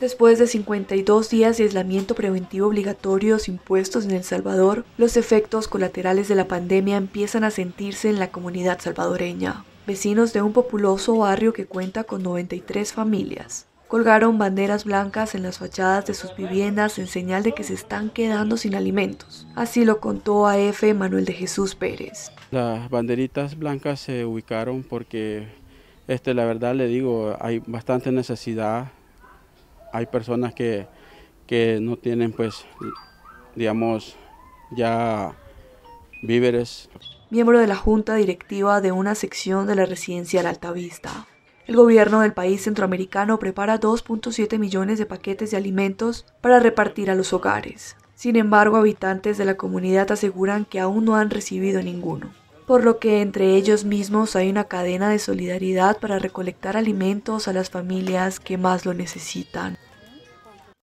Después de 52 días de aislamiento preventivo obligatorios impuestos en El Salvador, los efectos colaterales de la pandemia empiezan a sentirse en la comunidad salvadoreña. Vecinos de un populoso barrio que cuenta con 93 familias colgaron banderas blancas en las fachadas de sus viviendas en señal de que se están quedando sin alimentos. Así lo contó a F. Manuel de Jesús Pérez. Las banderitas blancas se ubicaron porque, este, la verdad le digo, hay bastante necesidad hay personas que, que no tienen pues, digamos, ya víveres. Miembro de la junta directiva de una sección de la residencia de Altavista. El gobierno del país centroamericano prepara 2.7 millones de paquetes de alimentos para repartir a los hogares. Sin embargo, habitantes de la comunidad aseguran que aún no han recibido ninguno, por lo que entre ellos mismos hay una cadena de solidaridad para recolectar alimentos a las familias que más lo necesitan.